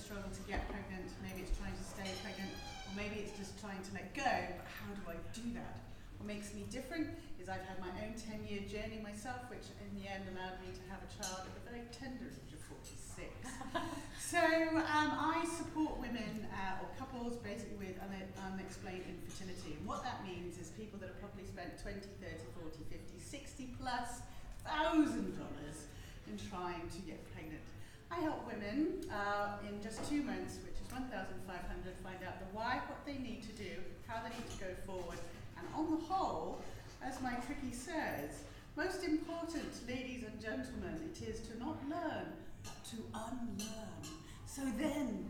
struggle to get pregnant, maybe it's trying to stay pregnant, or maybe it's just trying to let go, but how do I do that? What makes me different is I've had my own 10 year journey myself, which in the end allowed me to have a child at the very tender age of 46. so um, I support women uh, or couples basically with un- unexplained infertility. And what that means is people that have probably spent 20, 30, 40, 50, 60 plus thousand dollars in trying to get pregnant. I help women uh, in just two months, which is 1,500, find out the why, what they need to do, how they need to go forward, and on the whole, as my tricky says, most important, ladies and gentlemen, it is to not learn, but to unlearn. So then